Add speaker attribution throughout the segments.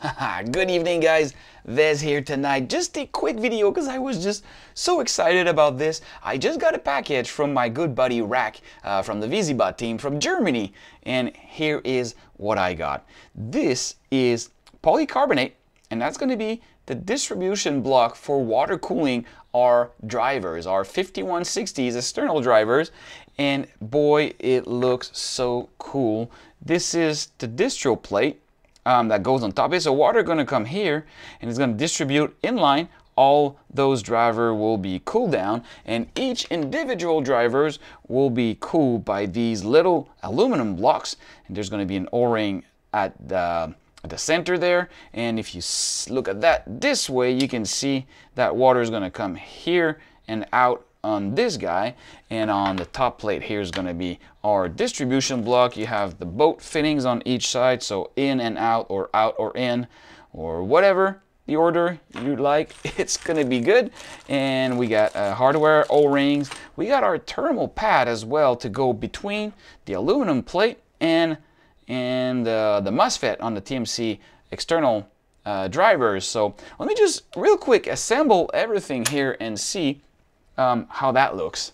Speaker 1: Good evening guys, Vez here tonight. Just a quick video because I was just so excited about this. I just got a package from my good buddy Rack uh, from the VzBoT team from Germany and here is what I got. This is polycarbonate and that's going to be the distribution block for water cooling our drivers, our 5160s external drivers and boy it looks so cool. This is the distro plate um, that goes on top of it. So water going to come here and it's going to distribute inline. All those driver will be cooled down and each individual drivers will be cooled by these little aluminum blocks. And there's going to be an O-ring at the at the center there and if you look at that this way you can see that water is going to come here and out on this guy and on the top plate here is going to be our distribution block. You have the boat fittings on each side so in and out or out or in or whatever the order you like it's gonna be good. And we got uh, hardware o-rings. We got our thermal pad as well to go between the aluminum plate and and uh, the MOSFET on the TMC external uh, drivers. So let me just real quick assemble everything here and see um, how that looks.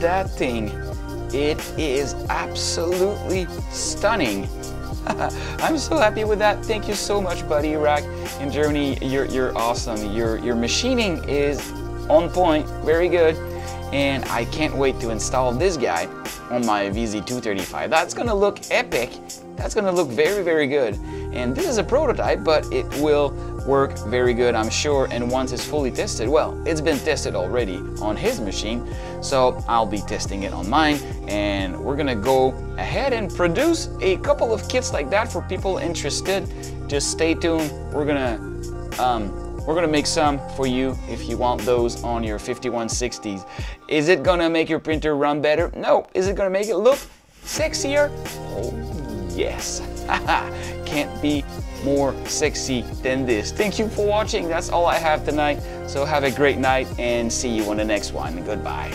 Speaker 1: That thing. It is absolutely stunning. I'm so happy with that. Thank you so much, buddy. Rack in Germany, you're, you're awesome. Your, your machining is on point, very good. And I can't wait to install this guy on my VZ235. That's gonna look epic. That's gonna look very, very good. And this is a prototype, but it will work very good, I'm sure. And once it's fully tested, well, it's been tested already on his machine. So I'll be testing it on mine. And we're gonna go ahead and produce a couple of kits like that for people interested. Just stay tuned. We're gonna um, we're gonna make some for you if you want those on your 5160s. Is it gonna make your printer run better? No. Is it gonna make it look sexier? Oh, yes. Can't be more sexy than this. Thank you for watching. That's all I have tonight. So have a great night and see you on the next one. Goodbye.